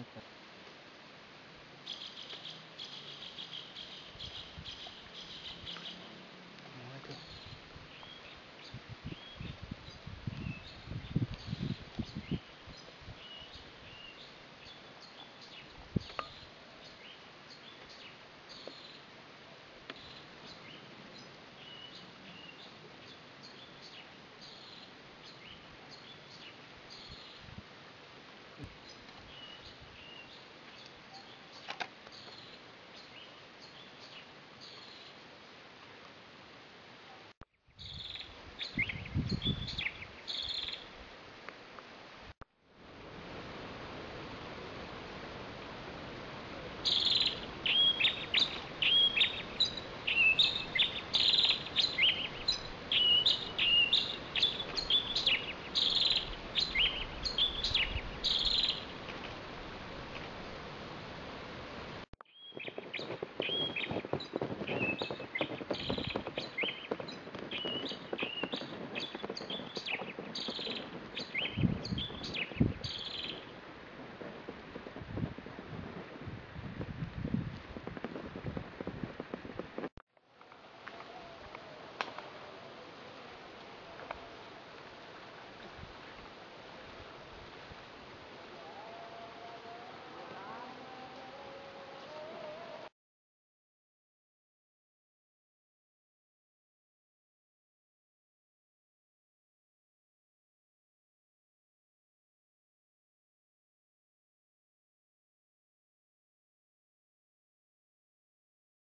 Okay.